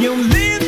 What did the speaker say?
You leave